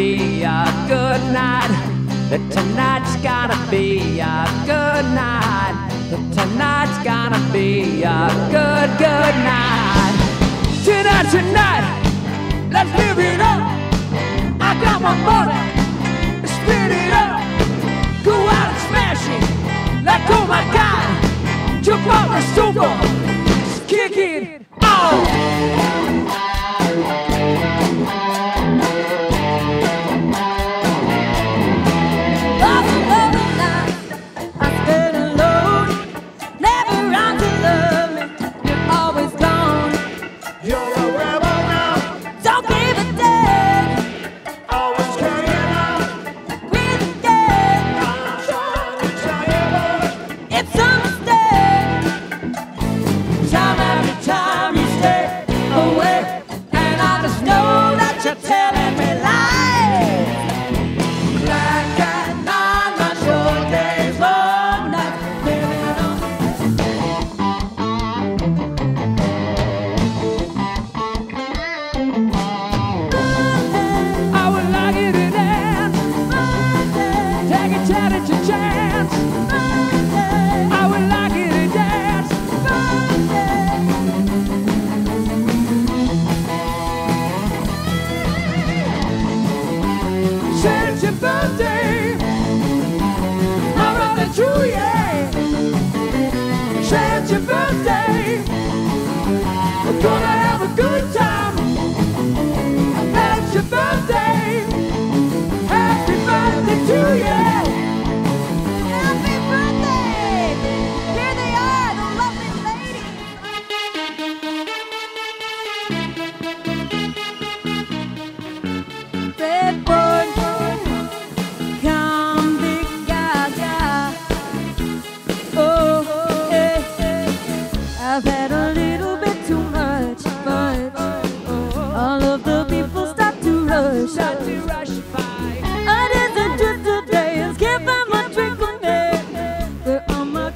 be a good night. That tonight's gonna be a good night. That tonight's gonna be a good, good night. Tonight, tonight, let's live it up. I got my money, split it up. Go out and smash it, like oh my god. Jump on the super, kick it off.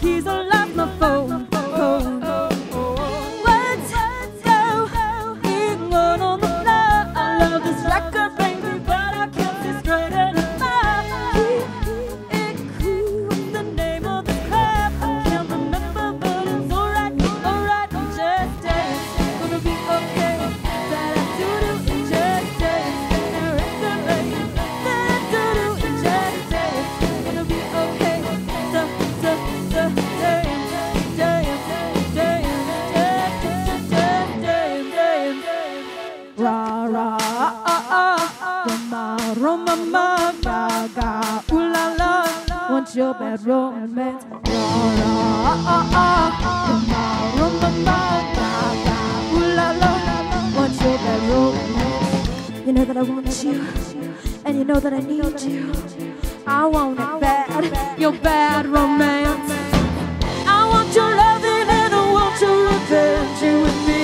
He's alive. moment. You know that I want you, and you know that I need you. I want it bad, your bad romance. I want your loving, and I want your revenge. You and me.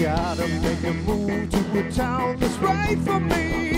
gotta make a move to a town that's right for me.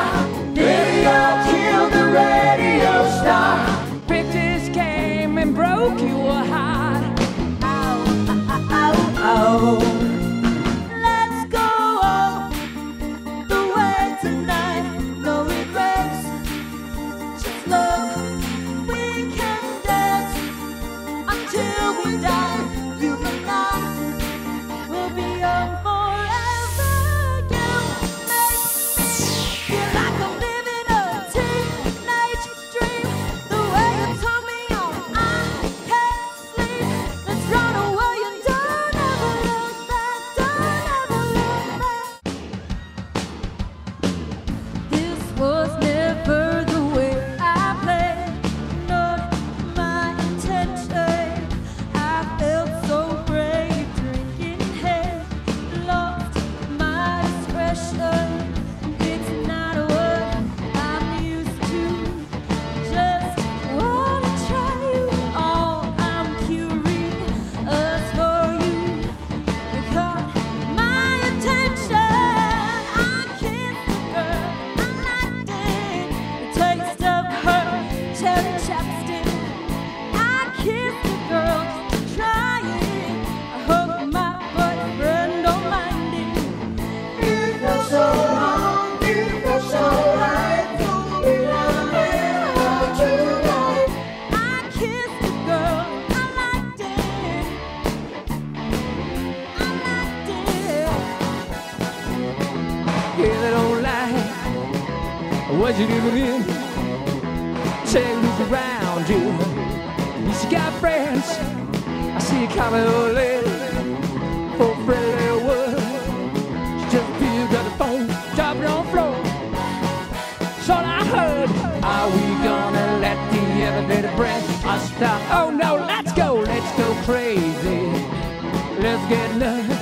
doing? Take a look around you. You got friends. I see you coming early for oh, friendly she Just feel got the phone dropping on the floor. So I heard, are we gonna let the elevator breath us stop? Oh no, let's go, let's go crazy. Let's get nuts.